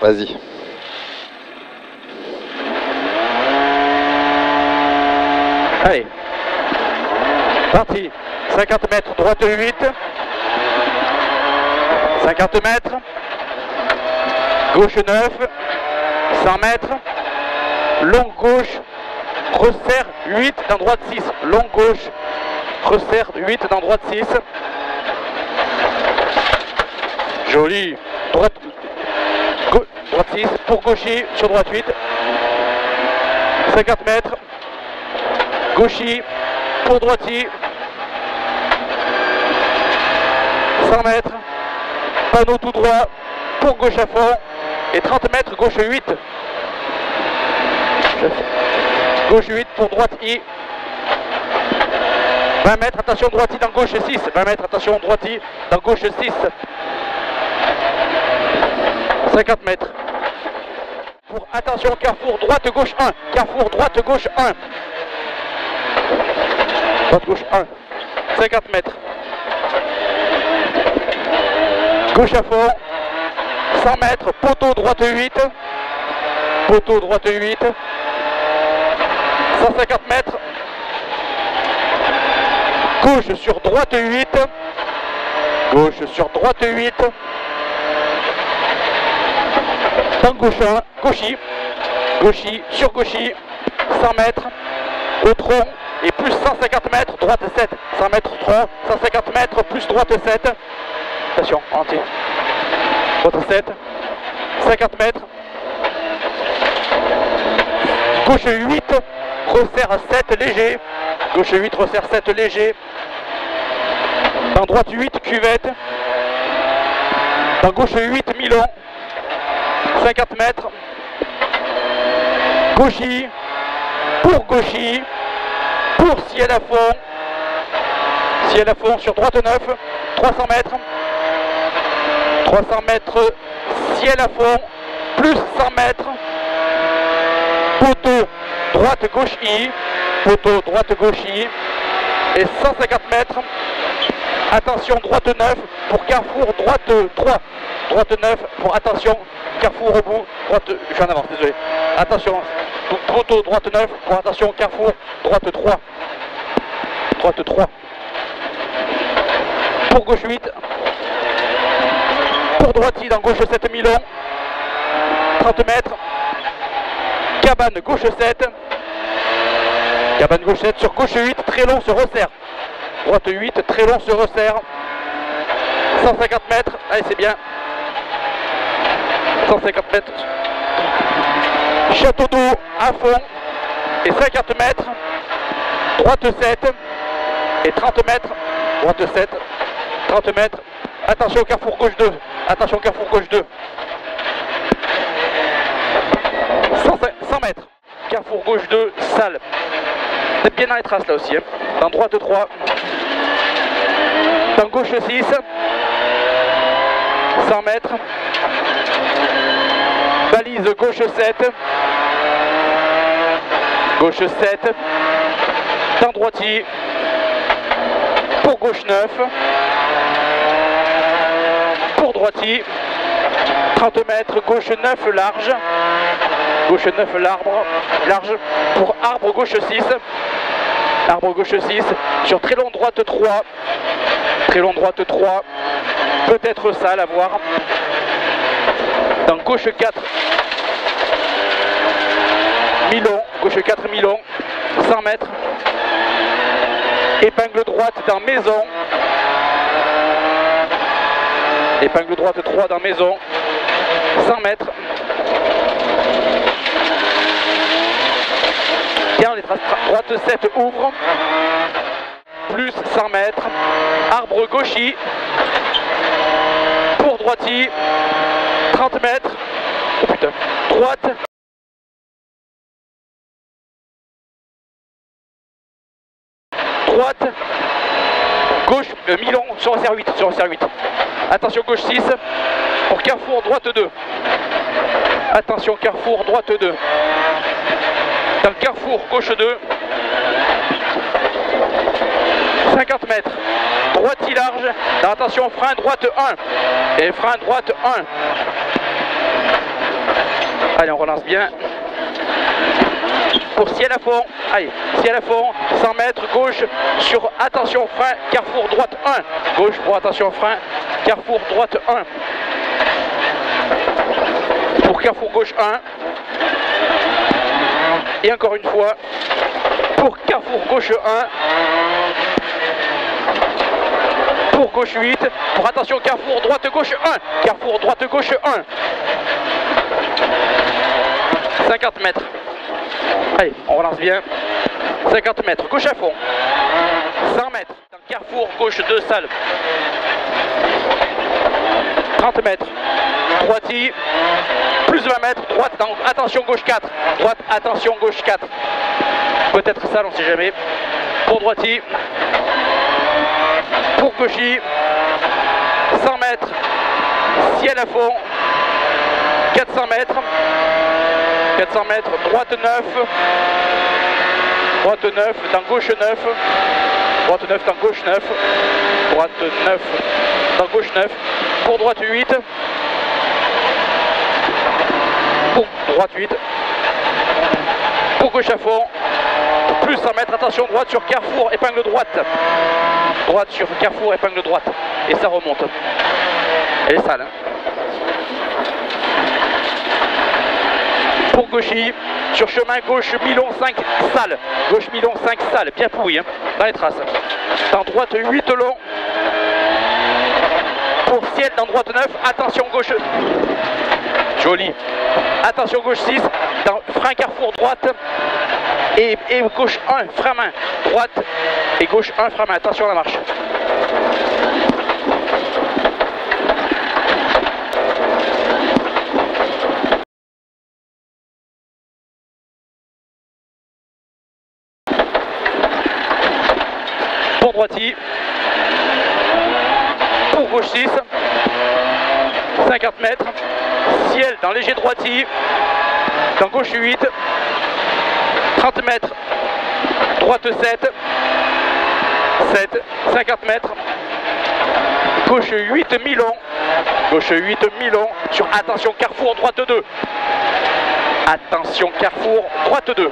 Vas-y. Allez. Parti. 50 mètres, droite 8. 50 mètres. Gauche 9. 100 mètres. Longue gauche. Resserre 8 dans droite 6. Longue gauche. Resserre 8 dans droite 6. Joli. Droite. Gau- droite 6. Pour gaucher sur droite 8. 50 mètres. Gauchy. Pour droitier. 100 mètres. Panneau tout droit. Pour gauche à fond. Et 30 mètres, gauche 8. Gauche 8 pour droite I. 20 mètres, attention droite I dans gauche 6. 20 mètres, attention droite I dans gauche 6. 50 mètres. Attention carrefour droite gauche 1. Carrefour droite gauche 1. Droite gauche 1. 50 mètres. Gauche à fond. 100 mètres. Poteau droite 8. Poteau droite 8. 150 mètres. Gauche sur droite 8. Gauche sur droite 8. Dans gauche 1. Gauchy. Gauchy sur gauchy. 100 mètres. Au tronc. Et plus 150 mètres. Droite 7. 100 mètres tronc. 150 mètres plus droite 7. Attention, entier. Droite 7. 50 mètres. Gauche 8, resserre 7 léger. Gauche 8, resserre 7 léger. Dans droite 8, cuvette. Dans gauche 8, Milan. 50 mètres. Gauchy. Pour gauchy. Pour ciel à fond. Ciel à fond sur droite 9. 300 mètres. 300 mètres. Ciel à fond. Plus 100 mètres poteau droite gauche I, poteau droite gauche I, et 150 mètres, attention droite 9 pour carrefour droite 3, droite 9 pour attention carrefour au bout, droite, je suis en avance, désolé, attention, poteau droite 9 pour attention carrefour droite 3, droite 3, pour gauche 8, pour droite dans gauche 7 Milan, 30 mètres, cabane gauche 7. Cabane gauche 7 sur gauche 8, très long se resserre. Droite 8, très long se resserre. 150 mètres, allez c'est bien. 150 mètres. Château d'eau à fond. Et 50 mètres. Droite 7. Et 30 mètres. Droite 7. 30 mètres. Attention carrefour gauche 2. Attention carrefour gauche 2. 100, 100 mètres. Carrefour gauche 2, salle. Vous êtes bien dans les traces là aussi. hein. Dans droite 3. Gauche 6. 100 mètres. Balise gauche 7. Gauche 7. Dans droitier. Pour gauche 9. Pour droitier. 30 mètres, gauche 9 large. Gauche 9 l'arbre, large pour arbre gauche 6. Arbre gauche 6 sur très long droite 3. Très long droite 3. Peut-être sale à voir. Dans gauche 4. Milon, gauche 4 Milon, 100 mètres. Épingle droite dans maison. Épingle droite 3 dans maison. 100 mètres. Droite 7 ouvre. Plus 100 mètres. Arbre gauchy. Pour droitier. 30 mètres. Oh putain. Droite. Droite. Gauche. euh, Milon sur resserre 8. Sur resserre 8. Attention gauche 6. Pour carrefour droite 2. Attention carrefour droite 2. Dans le carrefour gauche 2. 50 mètres. Droite large. Dans, attention frein droite 1. Et frein droite 1. Allez, on relance bien. Pour ciel à fond. Allez, ciel à fond. 100 mètres, gauche sur attention frein, carrefour droite 1. Gauche pour attention frein, carrefour droite 1. Pour carrefour gauche 1. Et encore une fois, pour carrefour gauche 1. Pour gauche 8. Pour attention, carrefour droite gauche 1. Carrefour droite gauche 1. 50 mètres. Allez, on relance bien. 50 mètres, gauche à fond. 100 mètres. Carrefour gauche 2 salles. 30 mètres. Droiti. Plus 20 mètres. Droite. attention gauche 4. Droite. Attention gauche 4. Peut-être ça, on ne sait jamais. Pour droiti. Pour gauchi. 100 mètres. Ciel à fond. 400 mètres. 400 mètres. Droite 9. Droite 9. Dans gauche 9. Droite 9 dans gauche 9. Droite 9 dans gauche 9. Pour droite 8. Pour droite 8. Pour gauche à fond. Plus 100 mètres. Attention, droite sur carrefour, épingle droite. Droite sur carrefour, épingle droite. Et ça remonte. Elle est sale. Hein. pour gauchy, sur chemin gauche Milon 5 salles, gauche Milon 5 salles, bien pourri hein, dans les traces. Dans droite 8 long, pour ciel dans droite 9, attention gauche, joli, attention gauche 6, dans frein carrefour droite, et, gauche 1, frein main, droite, et gauche 1, frein main, attention à la marche. Pour droiti. Gauche 6. 50 mètres. Ciel dans léger droiti. Dans gauche 8. 30 mètres. Droite 7. 7. 50 mètres. Gauche 8 Milon. Gauche 8 Milon. Sur attention carrefour droite 2. Attention carrefour droite 2.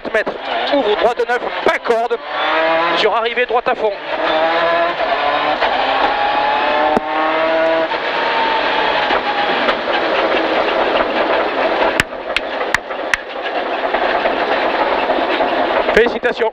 30 mètres. Ouvre droite 9, pas corde. Sur arrivée droite à fond. Félicitations.